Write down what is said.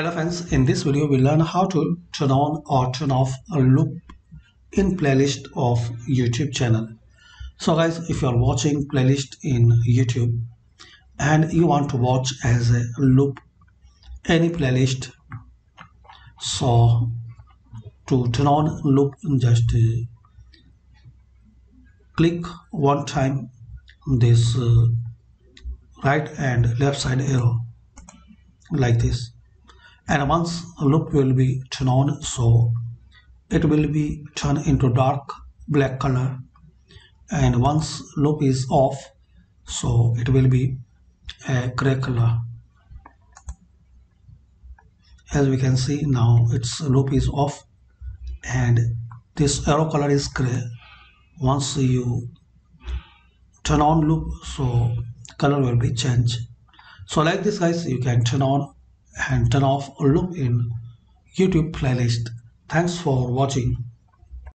Hello friends, in this video we learn how to turn on or turn off a loop in playlist of YouTube channel. So guys, if you are watching playlist in YouTube and you want to watch as a loop any playlist, so to turn on loop just uh, click one time this uh, right and left side arrow like this and once loop will be turned on so it will be turned into dark black color. And once loop is off so it will be a gray color. As we can see now its loop is off and this arrow color is gray. Once you turn on loop so color will be changed. So like this guys you can turn on and turn off loop in YouTube playlist. Thanks for watching.